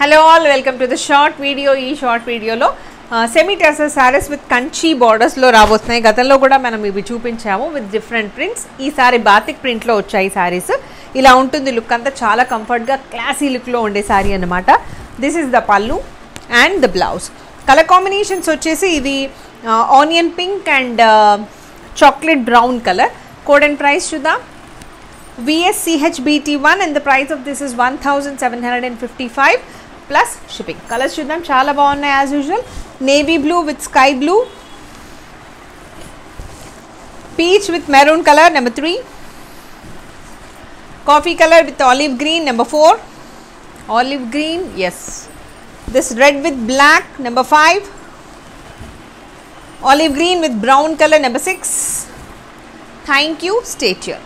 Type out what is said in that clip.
Hello all welcome to the short video ఈ short వీడియోలో semi tussar saris with Kanchi బార్డర్స్లో రాబోతున్నాయి. గతంలో కూడా మనం ఇవి చూపించాము విత్ డిఫరెంట్ ప్రింట్స్ ఈసారి బాతిక్ ప్రింట్లో వచ్చాయి శారీస్ ఇలా ఉంటుంది లుక్ అంతా చాలా కంఫర్ట్గా క్లాసీ లుక్లో ఉండే శారీ అనమాట this is the pallu and the blouse colour combinations వచ్చేసి ఇది onion pink and chocolate brown colour code and price చూద్దాం. VSCHBT1 and the price of this is 1755 plus shipping. Colours చూద్దాం చాలా బాగున్నాయి as usual navy blue with sky blue peach with maroon colour number three coffee colour with olive green number four olive green yes this red with black number five olive green with brown colour number six thank you state your